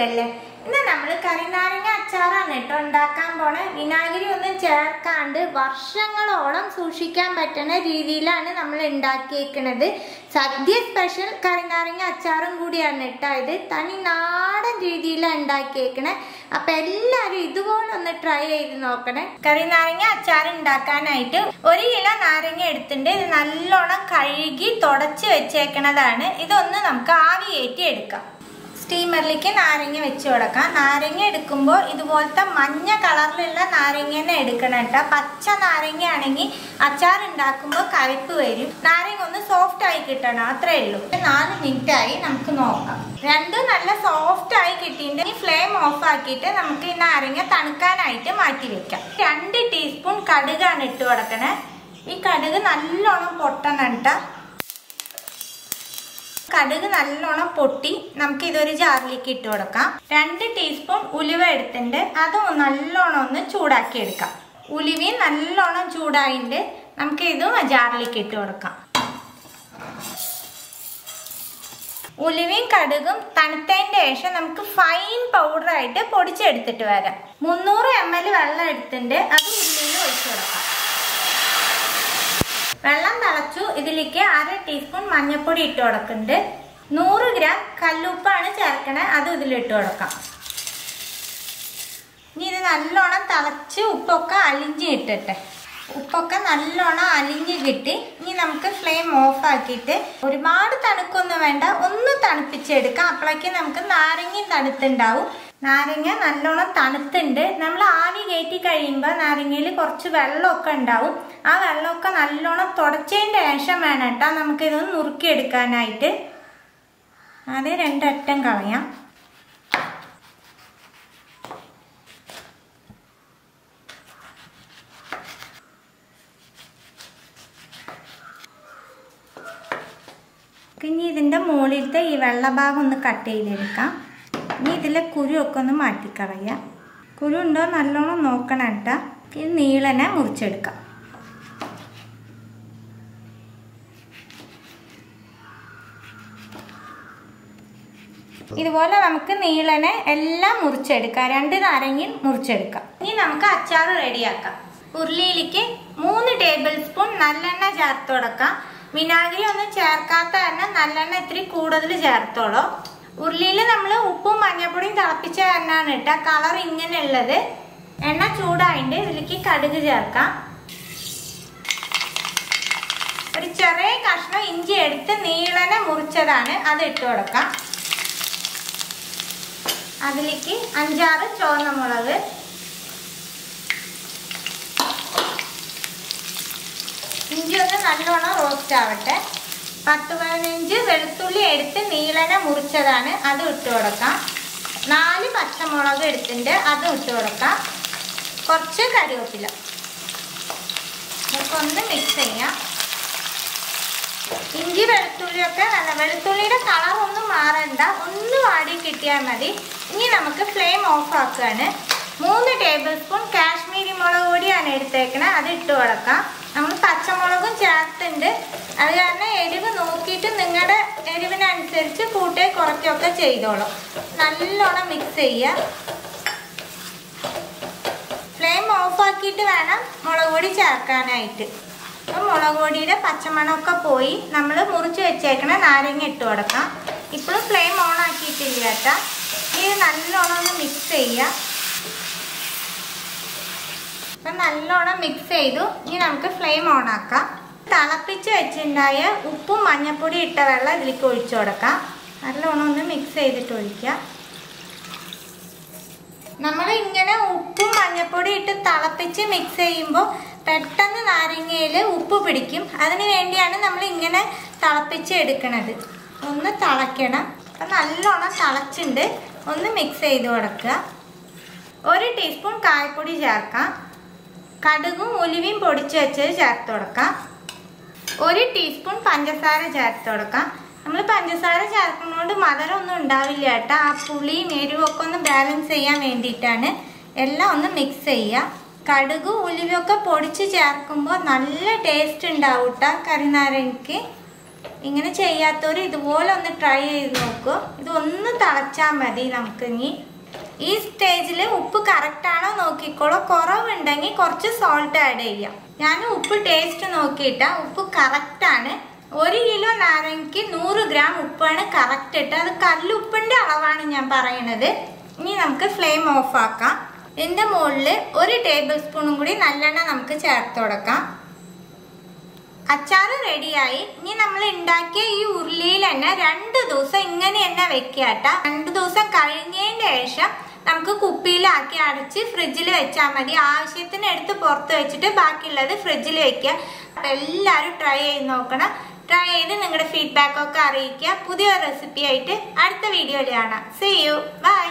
സുഖല്ലേ ഇന്ന് നമ്മൾ കറിനാരങ്ങ അച്ചാറാണ് കേട്ടോ ഉണ്ടാക്കാൻ പോണേ. വിനാഗിരി ഒന്നും ചേർക്കാണ്ട് വർഷങ്ങളോളം സൂക്ഷിക്കാൻ പറ്റുന്ന രീതിയിലാണ് നമ്മൾ ഉണ്ടാക്കിയേക്കണത്. സദ്യ സ്പെഷ്യൽ കറിനാരങ്ങ അച്ചാറും കൂടിയാണ് കേട്ടോ ഇത്. തനി നാടൻ രീതിയിലാണ് ഉണ്ടാക്കിയേക്കണേ. അപ്പൊ എല്ലാവരും ഇതുപോലെ ഒന്ന് ട്രൈ ചെയ്ത് നോക്കണേ. കറിനാരങ്ങ അച്ചാർ ഉണ്ടാക്കാനായിട്ട് ഒരു കിലോ നാരങ്ങ എടുത്തിട്ടുണ്ട് ഇത് നല്ലോണം കഴുകി തുടച്ച് വെച്ചേക്കണതാണ്. ഇതൊന്ന് നമുക്ക് ആവി കയറ്റി എടുക്കാം. സ്റ്റീമറിലേക്ക് നാരങ്ങ വെച്ച് കൊടുക്കാം. നാരങ്ങ എടുക്കുമ്പോൾ ഇതുപോലത്തെ മഞ്ഞ കളറിലുള്ള നാരങ്ങ തന്നെ എടുക്കണം കേട്ടോ. പച്ച നാരങ്ങ ആണെങ്കിൽ അച്ചാർ ഉണ്ടാക്കുമ്പോൾ കയ്പ്പ് വരും. നാരങ്ങ ഒന്ന് സോഫ്റ്റ് ആയി കിട്ടണം അത്രേ ഉള്ളൂ. നാല് മിനിറ്റ് ആയി നമുക്ക് നോക്കാം. രണ്ടും നല്ല സോഫ്റ്റ് ആയി കിട്ടിയിട്ട് ഈ ഫ്ലെയിം ഓഫ് ആക്കിയിട്ട് നമുക്ക് ഈ നാരങ്ങ തണുക്കാനായിട്ട് മാറ്റി വെക്കാം. രണ്ട് ടീസ്പൂൺ കടുകാണ് ഇട്ട് കൊടുക്കണേ. ഈ കടുക് നല്ലോണം പൊട്ടണം കേട്ടോ. കടുക് നല്ലോണം പൊട്ടി നമുക്ക് ഇതൊരു ജാറിലേക്ക് ഇട്ട് കൊടുക്കാം. രണ്ട് ടീസ്പൂൺ ഉലുവ എടുത്തിട്ടുണ്ട്. അത് നല്ലോണം ഒന്ന് ചൂടാക്കി എടുക്കാം. ഉലുവയും നല്ലോണം ചൂടായിട്ട് നമുക്ക് ഇതും ജാറിലേക്ക് ഇട്ട് കൊടുക്കാം. ഉലുവയും കടുകും തണുത്തതിന്റെ ശേഷം നമുക്ക് ഫൈൻ പൗഡർ പൗഡറായിട്ട് പൊടിച്ചെടുത്തിട്ട് വരാം. മുന്നൂറ് എം എൽ വെള്ളം എടുത്തിട്ടുണ്ട്. അത് ഉള്ളിൽ ഒഴിച്ചു കൊടുക്കാം. വെള്ളം തിളച്ചു ഇതിലേക്ക് അര ടീസ്പൂൺ മഞ്ഞൾപ്പൊടി ഇട്ട് കൊടുക്കുന്നുണ്ട്. നൂറ് ഗ്രാം കല്ലുപ്പാണ് ചേർക്കണേ അത് ഇതിലിട്ട് കൊടുക്കാം. ഇനി ഇത് നല്ലോണം തിളച്ച് ഉപ്പൊക്കെ അലിഞ്ഞ് ഇട്ടിട്ടെ ഉപ്പൊക്കെ നല്ലോണം അലിഞ്ഞ് കിട്ടി. ഇനി നമുക്ക് ഫ്ലെയിം ഓഫ് ആക്കിയിട്ട് ഒരുപാട് തണുക്കൊന്നും വേണ്ട ഒന്ന് തണുപ്പിച്ചെടുക്കാം. അപ്പോഴേക്കും നമുക്ക് നാരങ്ങയും തണുത്തുണ്ടാവും. നാരങ്ങ നല്ലോണം തണുത്തുണ്ട്. നമ്മൾ ആവി കയറ്റി കഴിയുമ്പോൾ നാരങ്ങയിൽ കുറച്ച് വെള്ളമൊക്കെ ഉണ്ടാവും. ആ വെള്ളമൊക്കെ നല്ലോണം തുടച്ചതിന്റെ ശേഷം വേണം കേട്ടോ നമുക്കിതൊന്ന് നുറുക്കിയെടുക്കാനായിട്ട്. അത് രണ്ടറ്റം കളയാം. ഇനി ഇതിന്റെ മുകളിലത്തെ ഈ വെള്ളഭാഗം ഒന്ന് കട്ട് ചെയ്തെടുക്കാം. ഇനി ഇതിലെ കുരുവൊക്കെ ഒന്ന് മാറ്റിക്കളയുക കുരു ഉണ്ടോ നല്ലോണം നോക്കണം കേട്ടോ. ഇത് നീളനെ മുറിച്ചെടുക്കാം. ഇതുപോലെ നമുക്ക് നീളനെ എല്ലാം മുറിച്ചെടുക്കാം. രണ്ട് നാരങ്ങയും മുറിച്ചെടുക്കാം. ഇനി നമുക്ക് അച്ചാർ റെഡിയാക്കാം. ഉരുളിയിലേക്ക് മൂന്ന് ടേബിൾ സ്പൂൺ നല്ലെണ്ണ ചേർത്ത് കൊടുക്കാം. വിനാഗിരി ഒന്നും ചേർക്കാത്ത തന്നെ നല്ലെണ്ണ ഇത്തിരി കൂടുതൽ ചേർത്തോളൂ. ഉരുളിയിൽ നമ്മൾ ഉപ്പും മഞ്ഞപ്പൊടിയും തിളപ്പിച്ച എണ്ണയാണ് ഇട്ട കളർ ഇങ്ങനെ ഉള്ളത് എണ്ണ ചൂടായിട്ട് ഇതിലേക്ക് കടുക് ചേർക്കാം. ഒരു ചെറിയ കഷ്ണം ഇഞ്ചി എടുത്ത് നീളനെ മുറിച്ചതാണ് അത് ഇട്ട് കൊടുക്കാം. അതിലേക്ക് അഞ്ചാറ് ചുവന്ന മുളക് ഇഞ്ചി ഒന്ന് നല്ലോണം റോസ്റ്റ് ആവട്ടെ. പത്ത് പതിനഞ്ച് വെളുത്തുള്ളി എടുത്ത് നീളനെ മുറിച്ചതാണ് അത് ഇട്ട് കൊടുക്കാം. നാല് പച്ചമുളക് എടുത്തിട്ടുണ്ട് അത് ഇട്ട് കൊടുക്കാം. കുറച്ച് കറിവേപ്പില. ഇതൊക്കെ ഒന്ന് മിക്സ് ചെയ്യാം. ഇഞ്ചി വെളുത്തുള്ളിയൊക്കെ നല്ല വെളുത്തുള്ളിയുടെ കളർ ഒന്നും മാറണ്ട. ഒന്ന് വാടി കിട്ടിയാൽ മതി. ഇനി നമുക്ക് ഫ്ലെയിം ഓഫ് ആക്കുകയാണ്. മൂന്ന് ടേബിൾ സ്പൂൺ കാശ്മീരി മുളക് പൊടിയാണ് എടുത്തേക്കണത് അത് ഇട്ട് കൊടുക്കാം. നമ്മൾ പച്ചമുളകും ചേർത്തുണ്ട് അത് കാരണം എരിവ് നോക്കിയിട്ട് നിങ്ങളുടെ എരിവിനനുസരിച്ച് കൂട്ടേ കുറയ്ക്കുകയൊക്കെ ചെയ്തോളും. നല്ലോണം മിക്സ് ചെയ്യുക. ഫ്ലെയിം ഓഫാക്കിയിട്ട് വേണം മുളക് പൊടി ചേർക്കാനായിട്ട്. അപ്പം മുളക് പൊടിയുടെ പച്ചമണമൊക്കെ പോയി നമ്മൾ മുറിച്ച് വെച്ചേക്കണ നാരങ്ങ ഇട്ട് കൊടുക്കാം. ഇപ്പോഴും ഫ്ലെയിം ഓൺ ആക്കിയിട്ടില്ല കേട്ടോ. ഇത് നല്ലോണം ഒന്ന് മിക്സ് ചെയ്യുക. അപ്പം നല്ലോണം മിക്സ് ചെയ്തു. ഇനി നമുക്ക് ഫ്ലെയിം ഓൺ ആക്കാം. തിളപ്പിച്ച് വെച്ചിട്ടുണ്ടായ ഉപ്പും മഞ്ഞപ്പൊടി ഇട്ട വെള്ളം ഇതിലേക്ക് ഒഴിച്ചു കൊടുക്കാം. നല്ലോണം ഒന്ന് മിക്സ് ചെയ്തിട്ട് ഒഴിക്കുക നമ്മൾ ഇങ്ങനെ ഉപ്പും മഞ്ഞപ്പൊടി ഇട്ട് തിളപ്പിച്ച് മിക്സ് ചെയ്യുമ്പോൾ പെട്ടെന്ന് നാരങ്ങയിൽ ഉപ്പ് പിടിക്കും. അതിന് വേണ്ടിയാണ് നമ്മൾ ഇങ്ങനെ തിളപ്പിച്ച് എടുക്കുന്നത് ഒന്ന് തിളയ്ക്കണം. അപ്പം നല്ലോണം തിളച്ചിട്ടുണ്ട്. ഒന്ന് മിക്സ് ചെയ്ത് കൊടുക്കുക. ഒരു ടീസ്പൂൺ കായപ്പൊടി ചേർക്കാം. കടുകും ഉലുവയും പൊടിച്ചു വെച്ചത് ചേർത്ത് കൊടുക്കാം. ഒരു ടീസ്പൂൺ പഞ്ചസാര ചേർത്ത് കൊടുക്കാം. നമ്മൾ പഞ്ചസാര ചേർക്കുന്നതുകൊണ്ട് മധുരം ഒന്നും ഉണ്ടാവില്ല കേട്ടോ. ആ പുളിയും എരിവൊക്കെ ഒന്ന് ബാലൻസ് ചെയ്യാൻ വേണ്ടിയിട്ടാണ് എല്ലാം ഒന്ന് മിക്സ് ചെയ്യുക. കടുക് ഉലുവയൊക്കെ പൊടിച്ച് ചേർക്കുമ്പോൾ നല്ല ടേസ്റ്റ് ഉണ്ടാവും കേട്ടോ കരിനാരങ്ങക്ക്. ഇങ്ങനെ ചെയ്യാത്തവർ ഇതുപോലെ ഒന്ന് ട്രൈ ചെയ്ത് നോക്കൂ. ഇതൊന്ന് തിളച്ചാൽ മതി നമുക്ക് ഇനി. ഈ സ്റ്റേജിൽ ഉപ്പ് കറക്റ്റ് നോക്കിക്കോളൂ. കുറവുണ്ടെങ്കിൽ കുറച്ച് സോൾട്ട് ആഡ് ചെയ്യാം. ഞാൻ ഉപ്പ് ടേസ്റ്റ് നോക്കിയിട്ട. ഉപ്പ് കറക്റ്റ് ആണ്. ഒരു കിലോ നാരങ്ങയ്ക്ക് നൂറ് ഗ്രാം ഉപ്പാണ് കറക്റ്റ് ഇട്ട് അത് കല്ലുപ്പിന്റെ അളവാണ് ഞാൻ പറയണത്. ഇനി നമുക്ക് ഫ്ലെയിം ഓഫ് ആക്കാം. ഇതിന്റെ മുകളിൽ ഒരു ടേബിൾ സ്പൂണും കൂടി നല്ലെണ്ണ നമുക്ക് ചേർത്ത് കൊടുക്കാം. അച്ചാറ് റെഡിയായി ഇനി നമ്മൾ ഉണ്ടാക്കിയ ഈ ഉരുളിയിൽ തന്നെ രണ്ട് ദിവസം ഇങ്ങനെ തന്നെ വെക്കാട്ട. രണ്ട് ദിവസം കഴിഞ്ഞതിന്റെ ശേഷം നമുക്ക് കുപ്പിയിലാക്കി അടച്ച് ഫ്രിഡ്ജിൽ വെച്ചാൽ മതി. ആവശ്യത്തിന് എടുത്ത് പുറത്ത് വെച്ചിട്ട് ബാക്കിയുള്ളത് ഫ്രിഡ്ജിൽ വെക്കുക. അപ്പോൾ എല്ലാവരും ട്രൈ ചെയ്ത് നോക്കണം. ട്രൈ ചെയ്ത് നിങ്ങളുടെ ഫീഡ്ബാക്കൊക്കെ അറിയിക്കുക. പുതിയ റെസിപ്പി ആയിട്ട് അടുത്ത വീഡിയോയിൽ കാണാം. See you by